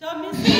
Tchau, Miss